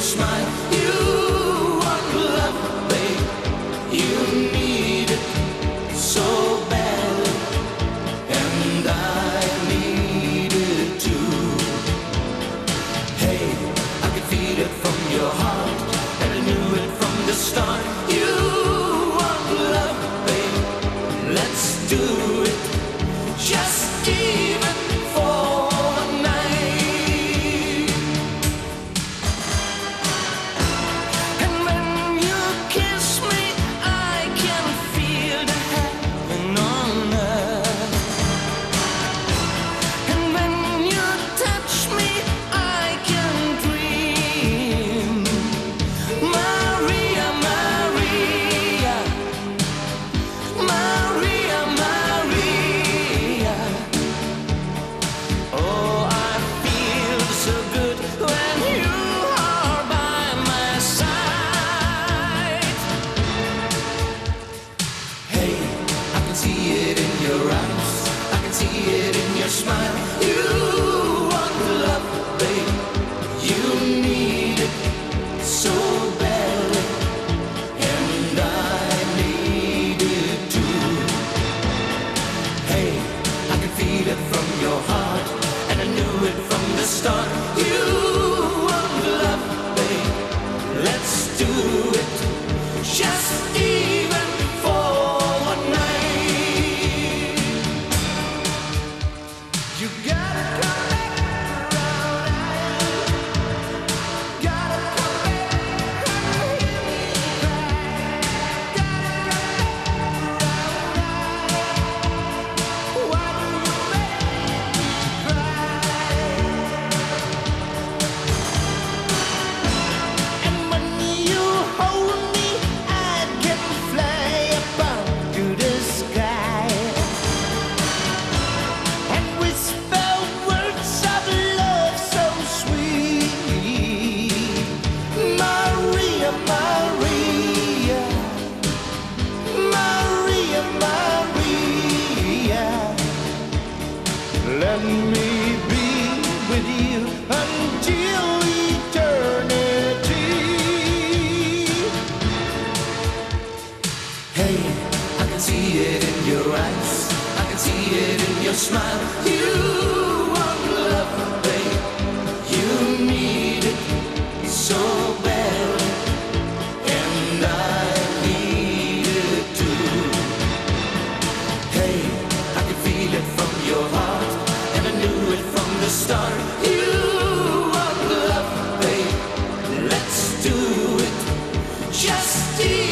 smile. You your eyes. I can see it in your smile. with you until eternity. Hey, I can see it in your eyes. I can see it in your smile. You Just you.